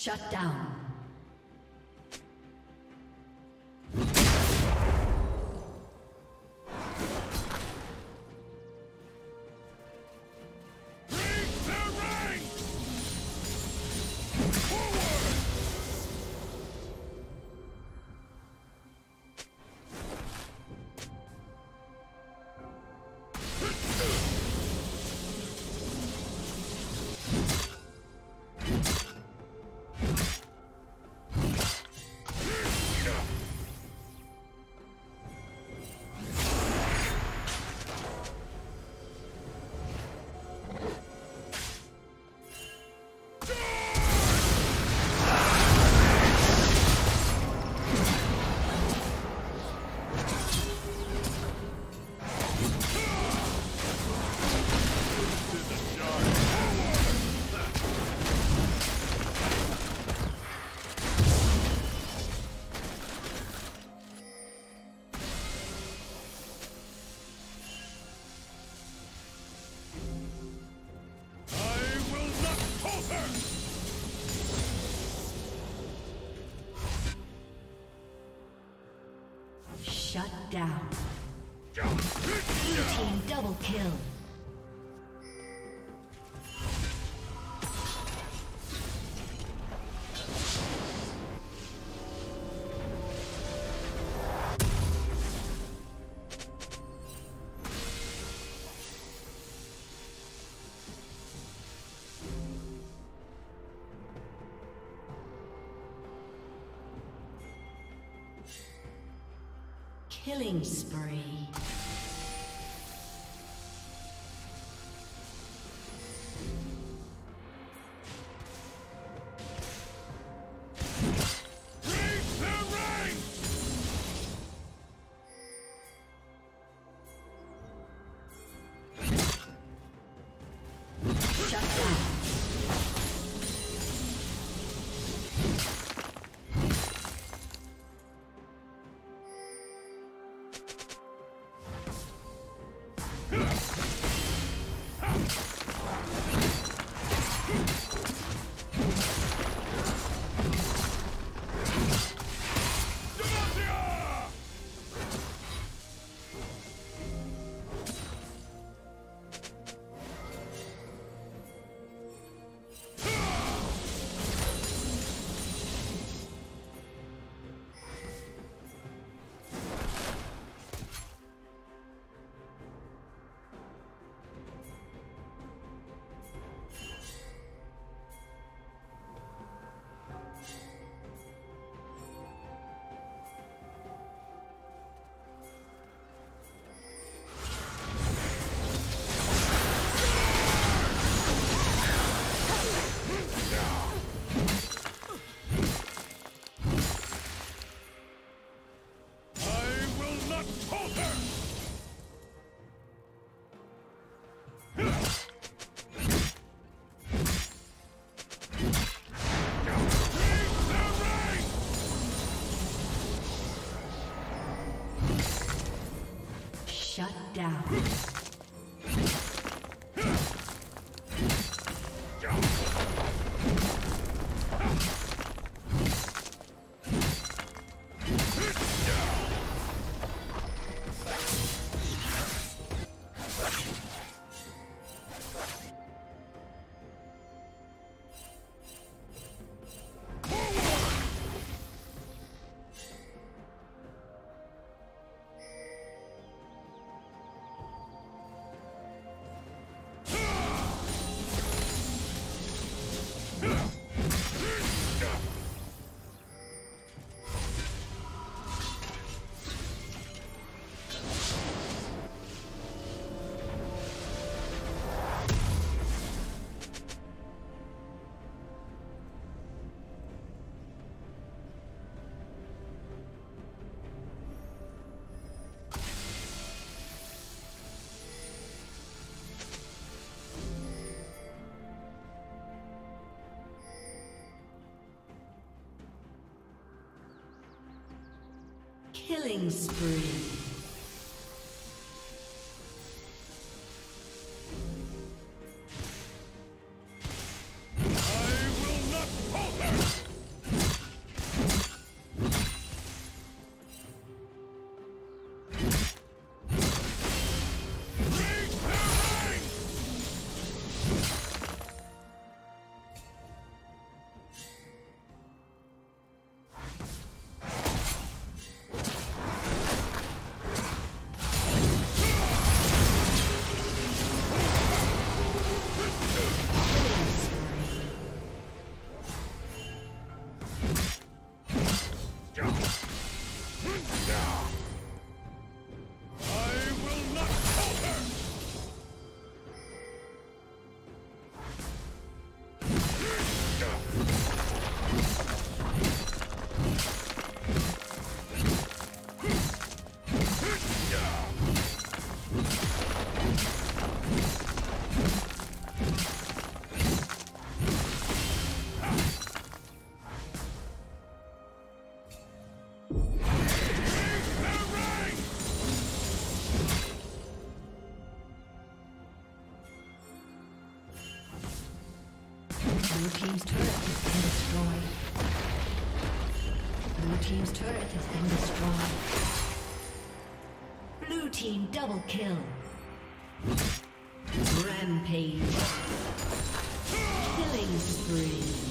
Shut down. Killing spree. Come on. Down. Killing spree. Team's turret has been destroyed. Blue team's turret has been destroyed. Blue team double kill. Rampage. Killing spree.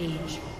Rampage.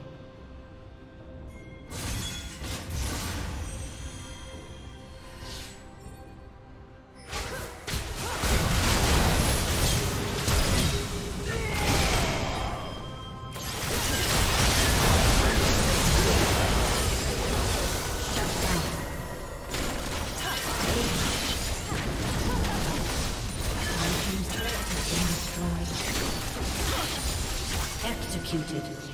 Executed.